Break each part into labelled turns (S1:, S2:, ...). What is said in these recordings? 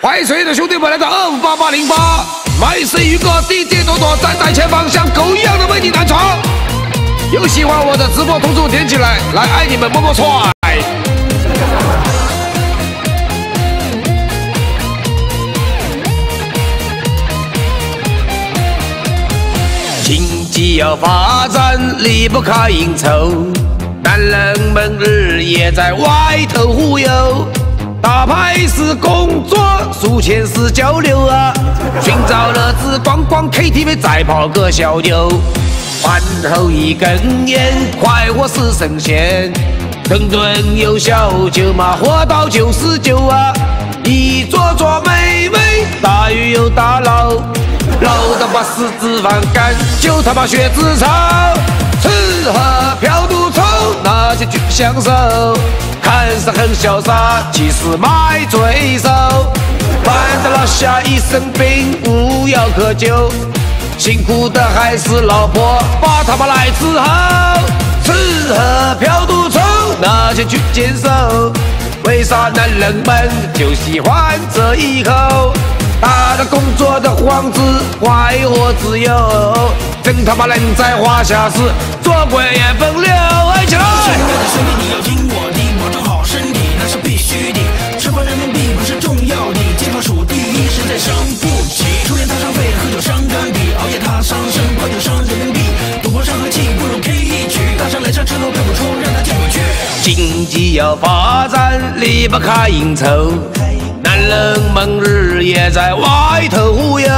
S1: 欢迎所有的兄弟们来到二五八八零八，麦斯宇哥 DJ 朵朵站在前方，像狗一样的为你弹唱。有喜欢我的直播通知点起来，来爱你们么么踹！经济要发展离不开应酬，男人们日夜在外头忽悠。打牌是工作，输钱是交流啊！寻找乐子，逛逛 KTV，再泡个小妞。饭后一根烟，快活是神仙。顿顿有小酒嘛，活到九十九啊！一桌桌美味，大鱼又大捞，捞到把死脂肪肝，就他妈血脂超。吃喝嫖赌抽，那些去享受。看似很潇洒，其实卖罪受。烦的老夏一身病，无药可救。辛苦的还是老婆，把他们来伺候。吃喝嫖赌抽，那些去坚守。为啥男人们就喜欢这一口？打着工作的幌子，快活自由。真他妈能在华夏时做官也风流，爱起来！经济要发展，离不开应酬。男人们日夜在外头忽悠。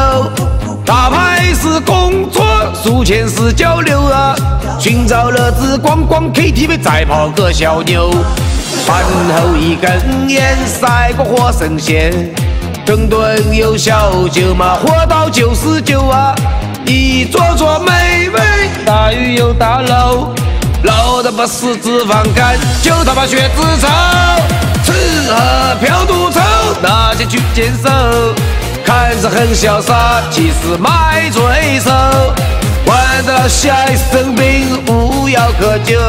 S1: 打牌是工作，输钱是交流啊！寻找乐子，逛逛 KTV，再泡个小妞。饭后一根烟，赛过活神仙。顿顿有小酒嘛，活到九十九啊！一桌桌美味，大鱼有大肉，老的不是脂肪肝，就他妈血脂稠。吃喝嫖赌抽，那些去坚守。看似很潇洒，其实卖罪受。患得下一生病，无药可救。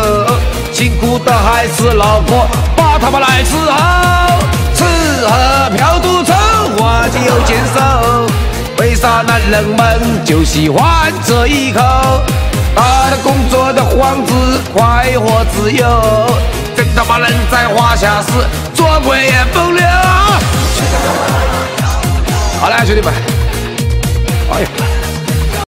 S1: 辛苦的还是老婆，把他们来伺候。吃喝嫖赌抽，花钱又坚守。为啥男人们就喜欢这一口？打着工作的幌子，快活自由。真他妈人在华夏死做鬼也风流。好嘞，兄弟们，